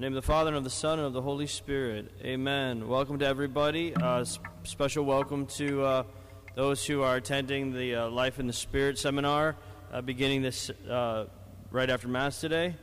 Name of the Father, and of the Son, and of the Holy Spirit. Amen. Welcome to everybody. Uh, special welcome to uh, those who are attending the uh, Life in the Spirit seminar uh, beginning this uh, right after Mass today.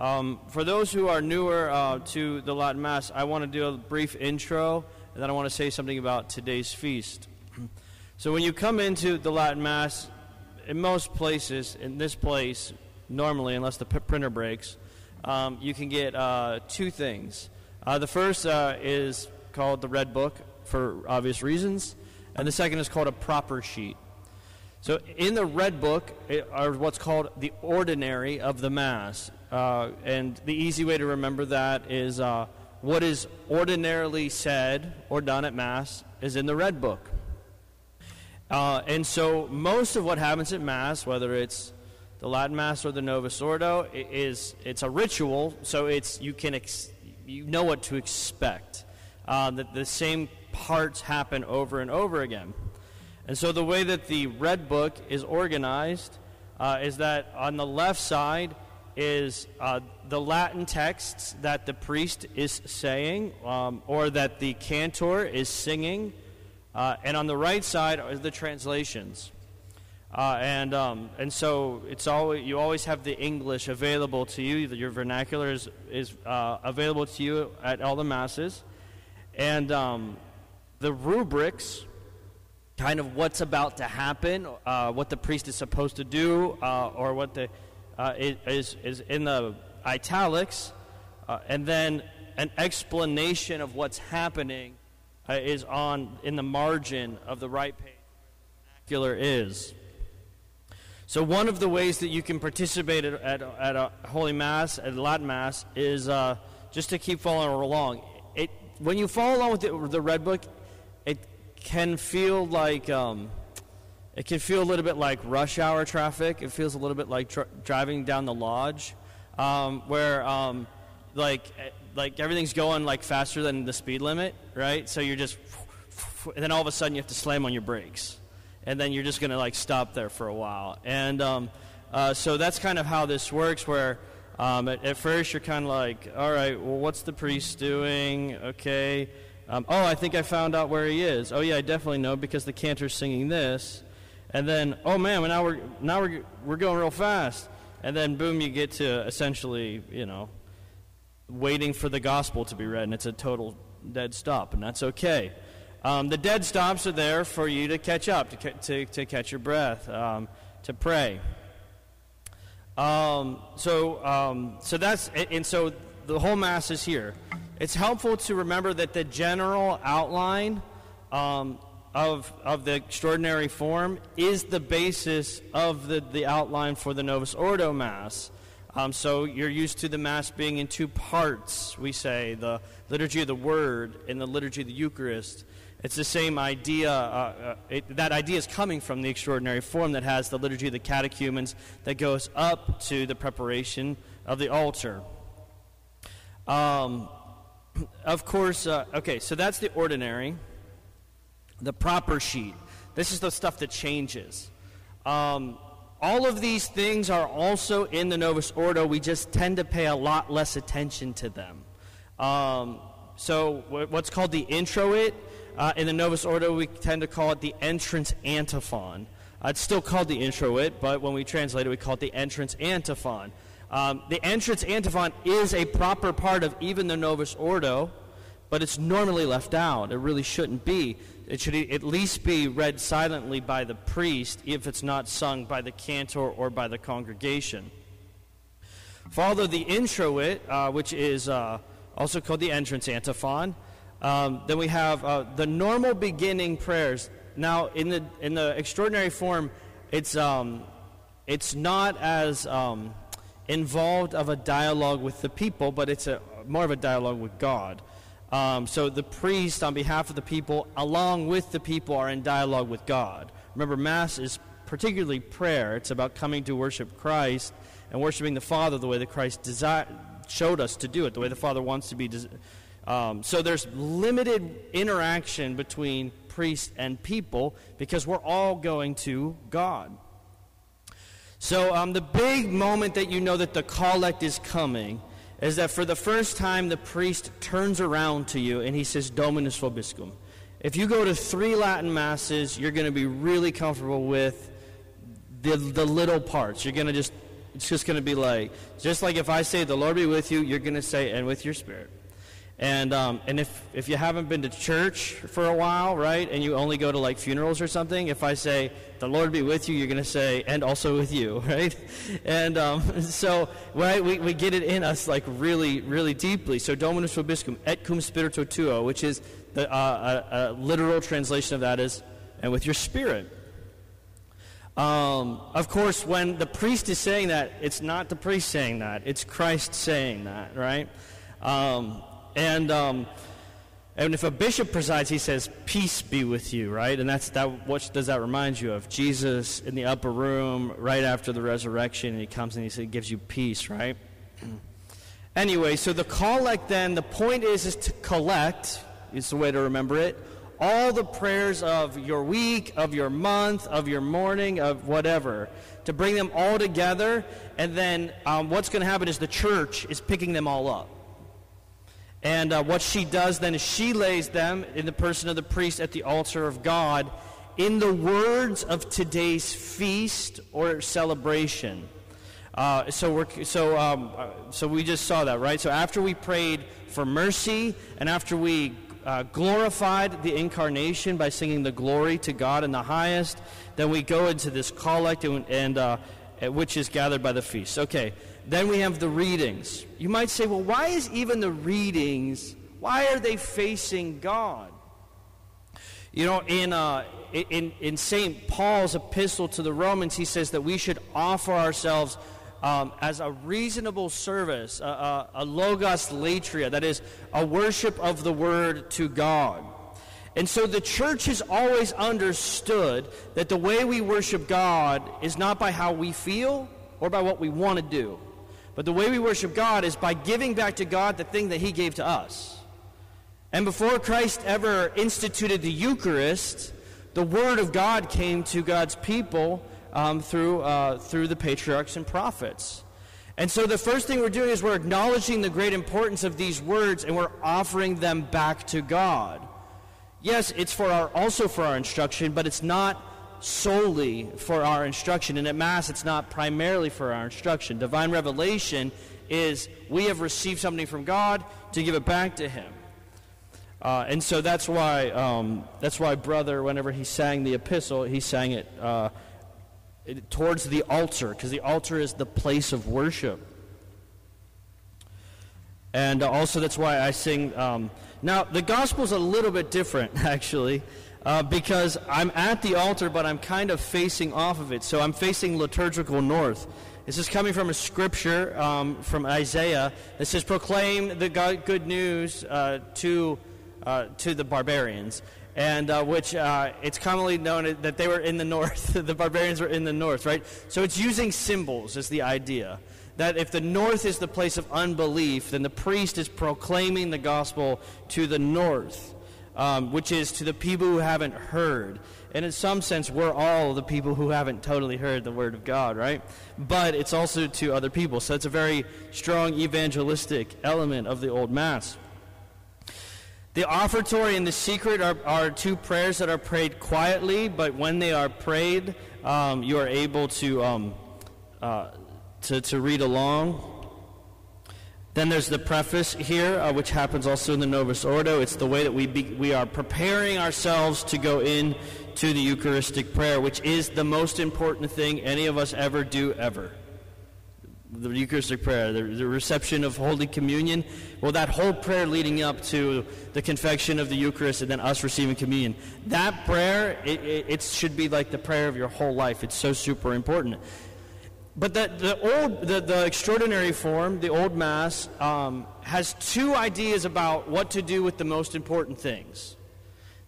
Um, for those who are newer uh, to the Latin Mass, I want to do a brief intro, and then I want to say something about today's feast. so, when you come into the Latin Mass, in most places, in this place, normally, unless the printer breaks, um, you can get uh, two things. Uh, the first uh, is called the Red Book for obvious reasons, and the second is called a proper sheet. So, in the Red Book are what's called the ordinary of the Mass. Uh, and the easy way to remember that is uh, what is ordinarily said or done at Mass is in the Red Book. Uh, and so, most of what happens at Mass, whether it's the Latin Mass or the Novus Ordo, is it's a ritual, so it's you can ex- you know what to expect. Uh, that the same parts happen over and over again. And so the way that the Red Book is organized uh, is that on the left side is uh, the Latin texts that the priest is saying um, or that the cantor is singing, uh, and on the right side are the translations. Uh, and um, and so it's always you always have the English available to you. Your vernacular is is uh, available to you at all the masses, and um, the rubrics kind of what's about to happen, uh, what the priest is supposed to do, uh, or what the uh, is is in the italics, uh, and then an explanation of what's happening is on in the margin of the right page. Vernacular Is so one of the ways that you can participate at, at, at a Holy Mass, at Latin Mass, is uh, just to keep following along. It, when you follow along with the, the Red Book, it can feel like um, it can feel a little bit like rush hour traffic. It feels a little bit like tr- driving down the lodge, um, where um, like like everything's going like faster than the speed limit, right? So you're just, and then all of a sudden you have to slam on your brakes, and then you're just gonna like stop there for a while. And um, uh, so that's kind of how this works, where. Um, at, at, first, you're kind of like, all right, well, what's the priest doing? Okay, um, oh, I think I found out where he is. Oh, yeah, I definitely know because the cantor's singing this. And then, oh man, now we're now we're we're going real fast. And then, boom, you get to essentially, you know, waiting for the gospel to be read, and it's a total dead stop, and that's okay. Um, the dead stops are there for you to catch up, to, to, to catch your breath, um, to pray. Um, so, um, so that's, and so the whole Mass is here. It's helpful to remember that the general outline um, of, of the extraordinary form is the basis of the, the outline for the Novus Ordo Mass. Um, so you're used to the Mass being in two parts, we say, the liturgy of the Word and the liturgy of the Eucharist. It's the same idea. Uh, uh, it, that idea is coming from the extraordinary form that has the liturgy of the catechumens that goes up to the preparation of the altar. Um, of course, uh, okay, so that's the ordinary. The proper sheet. This is the stuff that changes. Um, all of these things are also in the Novus Ordo. We just tend to pay a lot less attention to them. Um, so, what's called the introit uh, in the Novus Ordo, we tend to call it the entrance antiphon. Uh, it's still called the introit, but when we translate it, we call it the entrance antiphon. Um, the entrance antiphon is a proper part of even the Novus Ordo, but it's normally left out. It really shouldn't be. It should at least be read silently by the priest if it's not sung by the cantor or by the congregation. Follow the introit, uh, which is uh, also called the entrance antiphon. Um, then we have uh, the normal beginning prayers. Now, in the in the extraordinary form, it's um, it's not as um, involved of a dialogue with the people, but it's a, more of a dialogue with God. Um, so the priest, on behalf of the people, along with the people, are in dialogue with God. Remember, Mass is particularly prayer. It's about coming to worship Christ and worshiping the Father the way that Christ desi- showed us to do it, the way the Father wants to be. Um, so there's limited interaction between priest and people because we're all going to God. So um, the big moment that you know that the collect is coming is that for the first time the priest turns around to you and he says Dominus vobiscum. If you go to three Latin masses, you're going to be really comfortable with the, the little parts. You're going to just, it's just going to be like, just like if I say the Lord be with you, you're going to say, and with your spirit. And, um, and if, if you haven't been to church for a while, right, and you only go to like funerals or something, if I say, the Lord be with you, you're going to say, and also with you, right? And um, so, right, we, we get it in us like really, really deeply. So, Dominus vobiscum, et cum spiritu tuo, which is the uh, a, a literal translation of that is, and with your spirit. Um, of course, when the priest is saying that, it's not the priest saying that, it's Christ saying that, right? Um, and, um, and if a bishop presides, he says, Peace be with you, right? And that's that. What does that remind you of? Jesus in the upper room right after the resurrection, and he comes and he says, gives you peace, right? anyway, so the collect then, the point is, is to collect, is the way to remember it, all the prayers of your week, of your month, of your morning, of whatever, to bring them all together. And then um, what's going to happen is the church is picking them all up. And uh, what she does then is she lays them in the person of the priest at the altar of God in the words of today's feast or celebration. Uh, so we're so um, uh, so we just saw that right. So after we prayed for mercy and after we uh, glorified the incarnation by singing the glory to God in the highest, then we go into this collect and, and uh, which is gathered by the feast. Okay, then we have the readings. You might say, well, why is even the readings, why are they facing God? You know, in, uh, in, in St. Paul's epistle to the Romans, he says that we should offer ourselves um, as a reasonable service, a, a, a logos latria, that is, a worship of the word to God. And so the church has always understood that the way we worship God is not by how we feel or by what we want to do. But the way we worship God is by giving back to God the thing that He gave to us. And before Christ ever instituted the Eucharist, the Word of God came to God's people um, through, uh, through the patriarchs and prophets. And so the first thing we're doing is we're acknowledging the great importance of these words and we're offering them back to God. Yes, it's for our, also for our instruction, but it's not solely for our instruction. And at Mass, it's not primarily for our instruction. Divine revelation is we have received something from God to give it back to Him. Uh, and so that's why um, that's why brother, whenever he sang the epistle, he sang it, uh, it towards the altar because the altar is the place of worship. And also that's why I sing. Um, now the gospel is a little bit different actually uh, because I'm at the altar, but I'm kind of facing off of it. So I'm facing liturgical north. This is coming from a scripture um, from Isaiah that says, "Proclaim the good news uh, to uh, to the barbarians." And uh, which uh, it's commonly known that they were in the north. the barbarians were in the north, right? So it's using symbols as the idea that if the north is the place of unbelief, then the priest is proclaiming the gospel to the north um, which is to the people who haven't heard. And in some sense, we're all the people who haven't totally heard the Word of God, right? But it's also to other people. So it's a very strong evangelistic element of the Old Mass. The offertory and the secret are, are two prayers that are prayed quietly, but when they are prayed, um, you are able to, um, uh, to, to read along then there's the preface here, uh, which happens also in the Novus Ordo. It's the way that we, be, we are preparing ourselves to go in to the Eucharistic prayer, which is the most important thing any of us ever do ever. The Eucharistic prayer, the, the reception of Holy Communion. Well, that whole prayer leading up to the confection of the Eucharist and then us receiving communion. That prayer, it, it, it should be like the prayer of your whole life. It's so super important. But the, the, old, the, the extraordinary form, the old Mass, um, has two ideas about what to do with the most important things.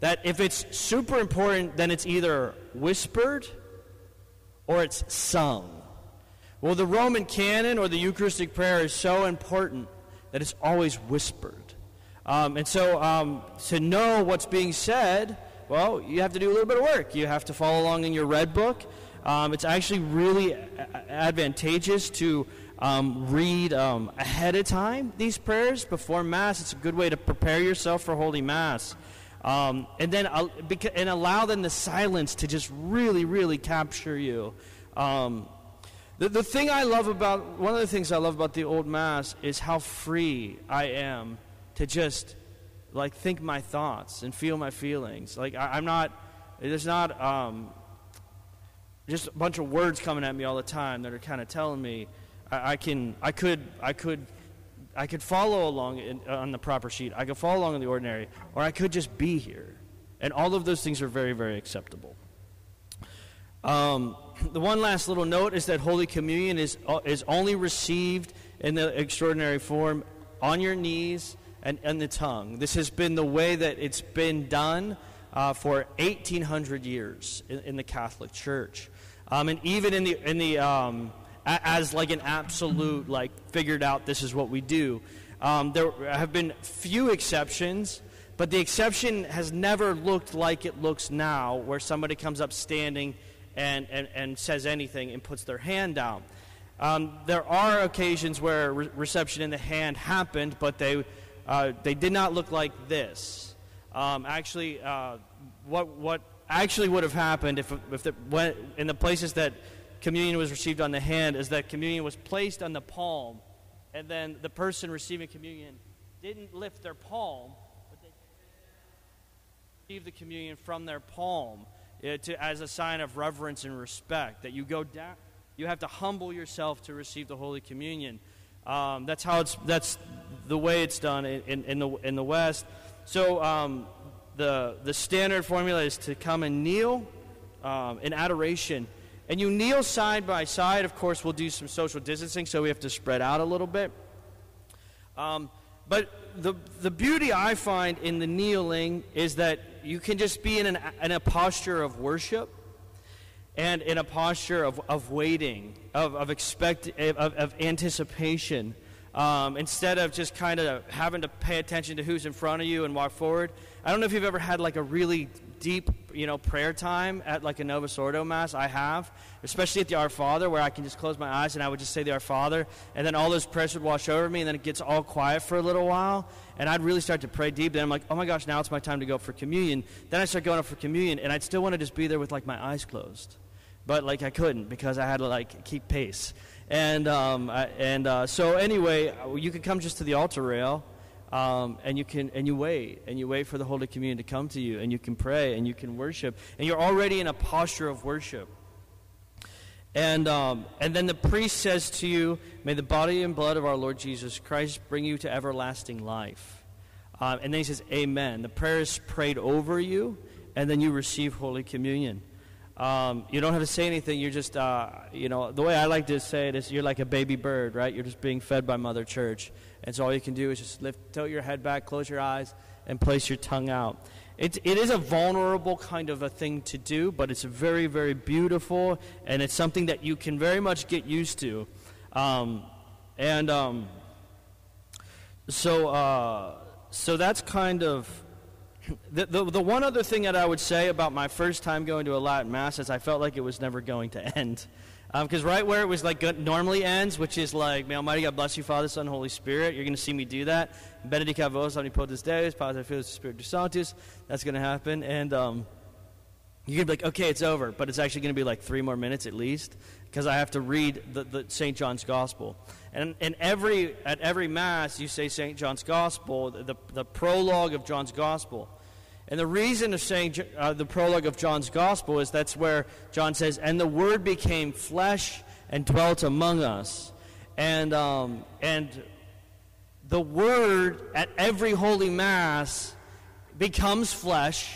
That if it's super important, then it's either whispered or it's sung. Well, the Roman canon or the Eucharistic prayer is so important that it's always whispered. Um, and so um, to know what's being said, well, you have to do a little bit of work. You have to follow along in your red book. Um, it's actually really advantageous to um, read um, ahead of time these prayers before Mass. It's a good way to prepare yourself for Holy Mass. Um, and then uh, and allow then the silence to just really, really capture you. Um, the, the thing I love about, one of the things I love about the Old Mass is how free I am to just like think my thoughts and feel my feelings. Like I, am not, there's not um, just a bunch of words coming at me all the time that are kind of telling me I, I, can, I could, I could, I could follow along in, on the proper sheet. I could follow along in the ordinary, or I could just be here. And all of those things are very, very acceptable. Um, the one last little note is that Holy Communion is, uh, is only received in the extraordinary form on your knees and in the tongue. This has been the way that it's been done uh, for 1,800 years in, in the Catholic Church. Um, and even in the, in the um, as like an absolute, like figured out this is what we do. Um, there have been few exceptions, but the exception has never looked like it looks now, where somebody comes up standing and, and, and says anything and puts their hand down. Um, there are occasions where re- reception in the hand happened, but they, uh, they did not look like this. Um, actually, uh, what, what actually would have happened if, if the, when, in the places that communion was received on the hand is that communion was placed on the palm, and then the person receiving communion didn't lift their palm, but they received the communion from their palm to, as a sign of reverence and respect, that you go down, you have to humble yourself to receive the Holy Communion. Um, that's how it's, that's the way it's done in, in, in the, in the West. So um, the, the standard formula is to come and kneel um, in adoration. And you kneel side by side. Of course, we'll do some social distancing, so we have to spread out a little bit. Um, but the, the beauty I find in the kneeling is that you can just be in, an, in a posture of worship and in a posture of, of waiting, of, of, expect, of, of anticipation. Um, instead of just kind of having to pay attention to who's in front of you and walk forward. I don't know if you've ever had like a really deep, you know, prayer time at like a Novus Ordo Mass. I have, especially at the Our Father, where I can just close my eyes and I would just say the Our Father, and then all those prayers would wash over me, and then it gets all quiet for a little while, and I'd really start to pray deep. Then I'm like, oh my gosh, now it's my time to go for communion. Then I start going up for communion, and I'd still want to just be there with like my eyes closed, but like I couldn't because I had to like keep pace. And um, I, and uh, so anyway, you can come just to the altar rail um, and you can and you wait and you wait for the Holy Communion to come to you, and you can pray and you can worship, and you're already in a posture of worship. And um, and then the priest says to you, "May the body and blood of our Lord Jesus Christ bring you to everlasting life." Um, and then he says, "Amen." The prayer is prayed over you, and then you receive Holy Communion. Um, you don't have to say anything. You're just, uh, you know, the way I like to say it is you're like a baby bird, right? You're just being fed by Mother Church. And so all you can do is just lift, tilt your head back, close your eyes, and place your tongue out. It, it is a vulnerable kind of a thing to do, but it's very, very beautiful, and it's something that you can very much get used to. Um, and um, so, uh, so that's kind of the, the, the one other thing that I would say about my first time going to a Latin Mass is I felt like it was never going to end. Because um, right where it was like normally ends, which is like, may Almighty God bless you, Father, Son, Holy Spirit, you're going to see me do that. Benedicat vos omnipotens Deus, Pater Filius Spiritus Sanctus. That's going to happen. And um, you're going to be like, okay, it's over. But it's actually going to be like three more minutes at least because I have to read the, the St. John's Gospel. And, and every, at every Mass, you say St. John's Gospel, the, the prologue of John's Gospel. And the reason of saying uh, the prologue of John's Gospel is that's where John says, And the Word became flesh and dwelt among us. And, um, and the Word at every Holy Mass becomes flesh,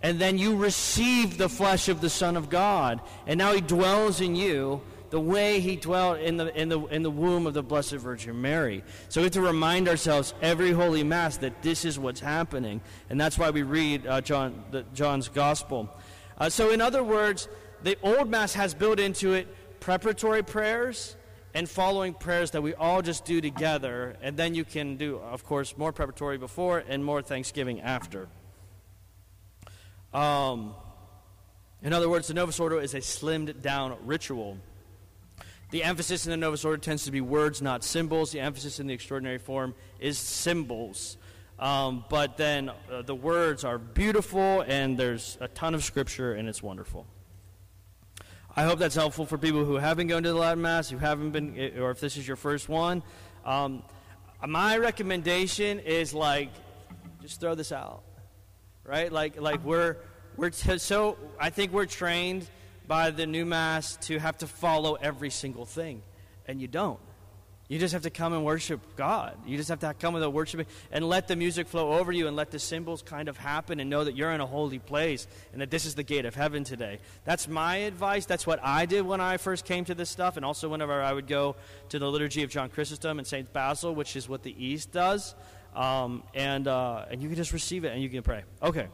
and then you receive the flesh of the Son of God. And now He dwells in you the way he dwelt in the, in, the, in the womb of the Blessed Virgin Mary. So we have to remind ourselves every Holy Mass that this is what's happening. And that's why we read uh, John, the, John's Gospel. Uh, so, in other words, the Old Mass has built into it preparatory prayers and following prayers that we all just do together. And then you can do, of course, more preparatory before and more thanksgiving after. Um, in other words, the Novus Ordo is a slimmed down ritual. The emphasis in the Novus Ordo tends to be words, not symbols. The emphasis in the extraordinary form is symbols. Um, but then uh, the words are beautiful, and there's a ton of scripture, and it's wonderful. I hope that's helpful for people who haven't gone to the Latin Mass, who haven't been, eh, or if this is your first one. Um, my recommendation is like, just throw this out, right? Like, like we're we're t- so I think we're trained by the new mass to have to follow every single thing, and you don't. You just have to come and worship God. You just have to come with a worship and let the music flow over you and let the symbols kind of happen and know that you're in a holy place and that this is the gate of heaven today. That's my advice. That's what I did when I first came to this stuff and also whenever I would go to the liturgy of John Chrysostom and St. Basil, which is what the East does. Um, and, uh, and you can just receive it and you can pray. Okay.